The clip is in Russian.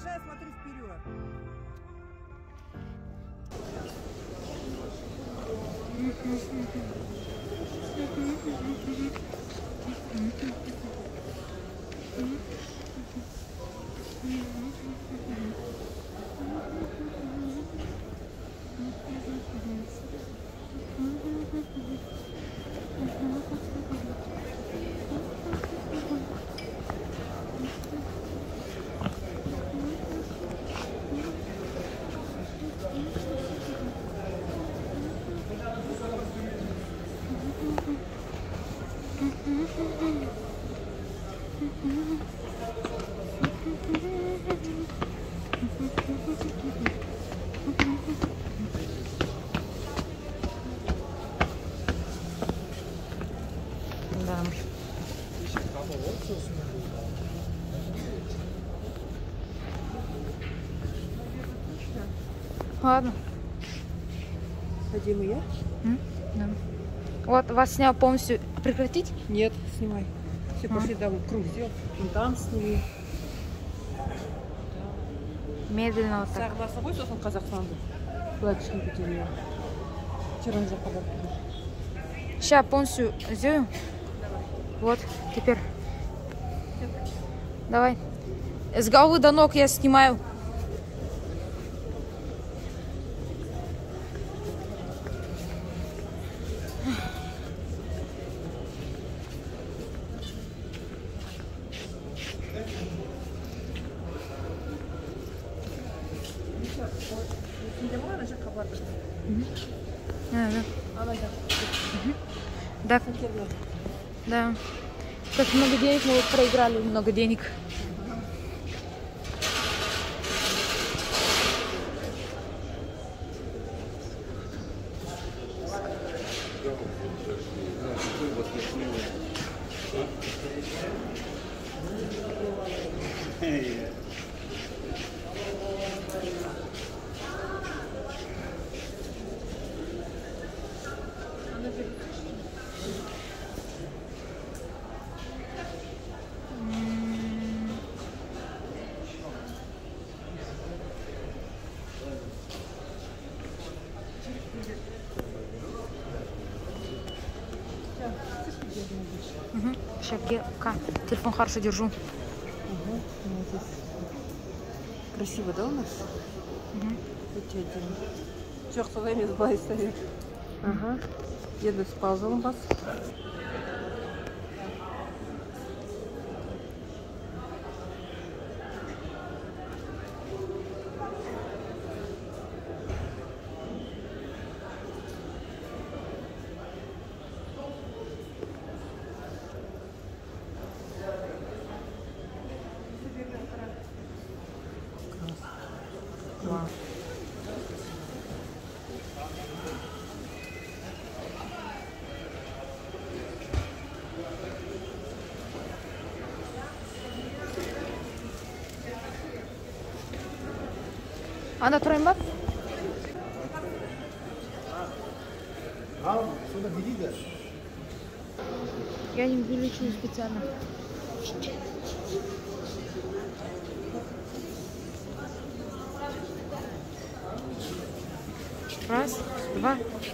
заезжай, смотри вперед. Да. Ладно. Где мы я? М? Да. Вот, вас снял полностью. Прекратить? Нет, снимай. Все, А. пошли, да, вот круг сделал. И там сними. Медленно вот так. Сағынар собой сосын қазақстанды былай кішкене көтерейін вчера мына жаққа барып келдім. Сейчас полностью сделаем. Вот, теперь. Давай. С головы до ног я снимаю. Жаққа бардық Да, да. Как много денег мы проиграли, много денег. Угу. Я ка- телефон хорошо держу. Ага, здесь. красиво да у нас Мгм. өте әдемі жоқ солай емес былай ұста бер аха Ana turayım bak. Al, şurada biri de. Gelin gülüşürüz bir tane. Раз, два, три.